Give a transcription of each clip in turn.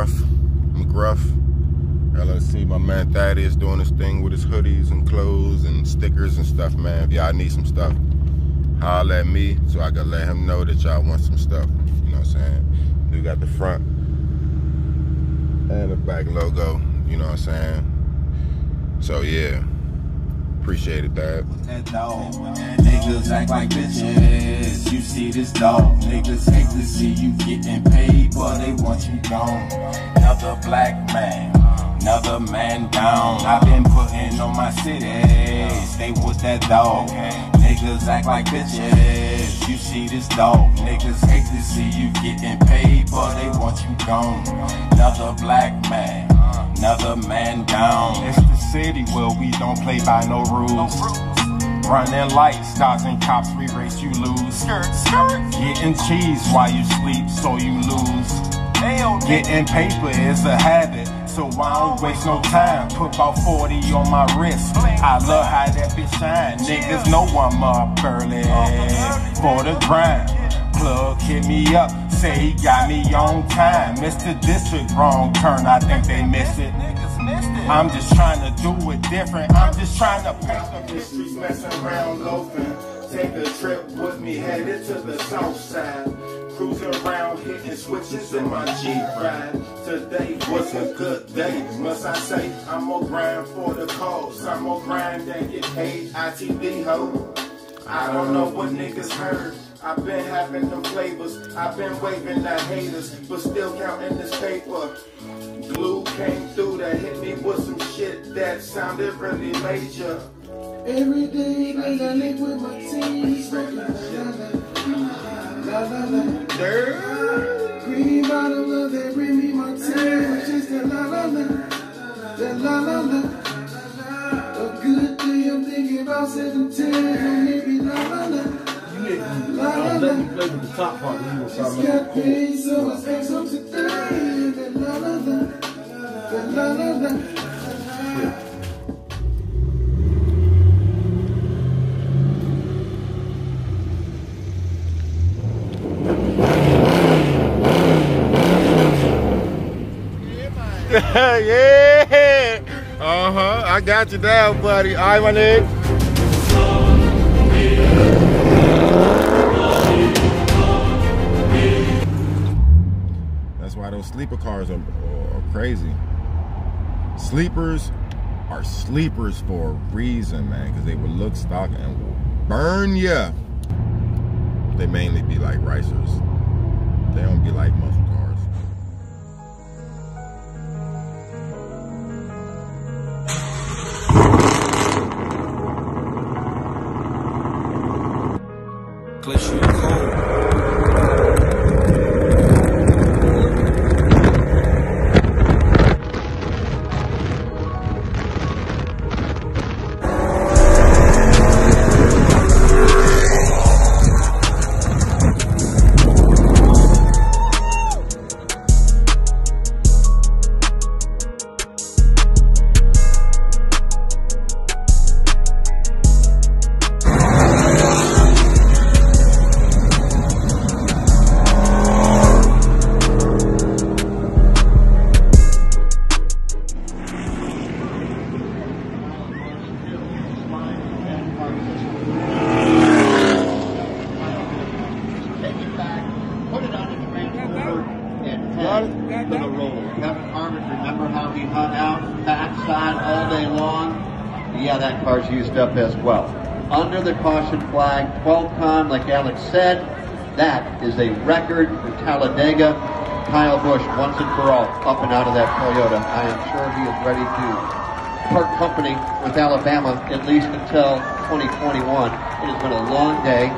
Gruff, McGruff, LLC. My man Thaddeus doing his thing with his hoodies and clothes and stickers and stuff, man. If y'all need some stuff, holler at me so I can let him know that y'all want some stuff. You know what I'm saying? We got the front and the back logo. You know what I'm saying? So, yeah. Appreciate it, Dad. Dog, niggas act like bitches. You see this dog, niggas hate to see you getting paid but they want you gone. Another black man. Another man down. I've been putting on my city. Stay with that dog. Niggas act like bitches. You see this dog. Niggas hate to see you getting paid, but they want you gone. Another black man. Another man down. It's the city where we don't play by no rules. Running lights, dodging cops, we race, you lose. Skirt, skirt. Getting cheese while you sleep, so you lose. Ayo, Getting paper is a habit, so I don't waste no time. Put about 40 on my wrist. I love how that bitch shine. Niggas know I'm up early for the grind. Plug hit me up, say he got me on time. Mr. District, wrong turn, I think they missed it. I'm just trying to do it different. I'm just trying to paint the history, messing around loafing. Take a trip with me, headed to the south side. Cruising around, hitting switches in my Jeep ride. Today was a good day, must I say? I'm gonna grind for the cause. I'm gonna grind and get paid. ITV ho. I don't know what niggas heard. I've been having them flavors. I've been waving at haters, but still counting this paper. Blue came through that hit me with some shit that sounded really major. Every day that I live with my team, smoking la la la, la la la. Green bottle of they bring me my team, which is that la la la, that la la la. A good day I'm thinking about 17, Let me play with the top part. You cool. la. yeah. Uh huh. I got you down, buddy. All right, my nigga. Sleeper cars are, are crazy. Sleepers are sleepers for a reason, man, because they will look stock and will burn ya. They mainly be like racers. They don't be like muscle that car's used up as well. Under the caution flag, 12 con, like Alex said, that is a record for Talladega. Kyle Busch, once and for all, up and out of that Toyota. I am sure he is ready to part company with Alabama at least until 2021. It has been a long day.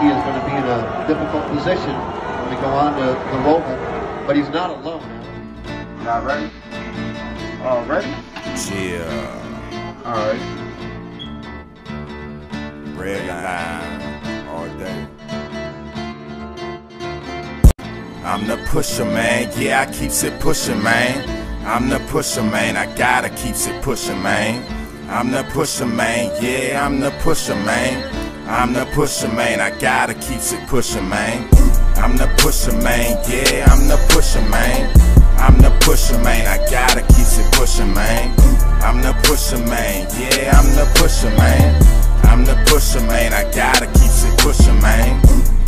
He is going to be in a difficult position when we go on to the Roval, but he's not alone. Y'all ready? All ready? Yeah, All right. Red line all day. I'm the pusher, man. Yeah, I keeps it pushing, man. I'm the pusher, man. I gotta keeps it pushing, man. I'm the pusher, man. Yeah, I'm the pusher, man. I'm the pusher, man. I gotta keeps it pushing, man. I'm the pusher, man. Yeah, I'm the pusher, man. I'm the pusher, man. I gotta keep it pushing, man. I'm the pusher, man. Yeah, I'm the pusher, man. I'm the pusher, man. I gotta keep it pushing, man.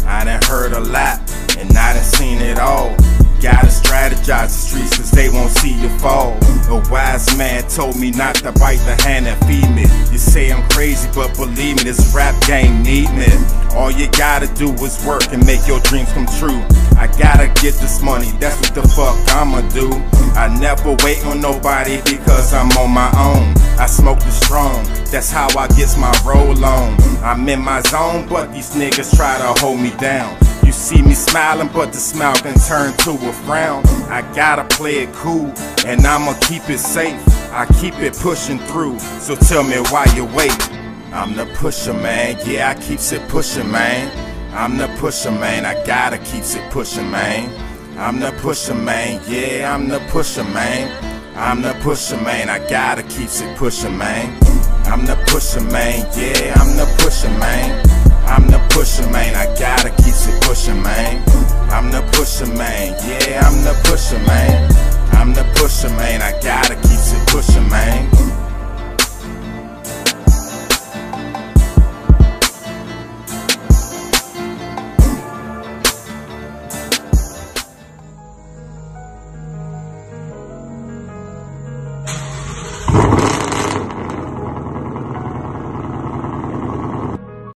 I done heard a lot, and I done seen it all. Gotta strategize the streets cause they won't see you fall. A wise man told me not to bite the hand that feed me. You say I'm crazy, but believe me, this rap game need me. All you gotta do is work and make your dreams come true. I gotta get this money, that's what the fuck I'ma do. I never wait on nobody because I'm on my own. I smoke the strong, that's how I get my roll on. I'm in my zone, but these niggas try to hold me down. You see me smiling, but the smile can turn to a frown. I gotta play it cool, and I'ma keep it safe. I keep it pushing through, so tell me why you wait. I'm the pusher, man. Yeah, I keeps it pushing, man. I'm the pusher, man. I gotta keeps it pushing, man. I'm the pusher, man. Yeah, I'm the pusher, man. I'm the pusher, man. I gotta keeps it pushing, man. I'm the pusher, man. Yeah, I'm the pusher, man. I'm the pusher, man. I gotta keep it pushing, man. I'm the pusher, man.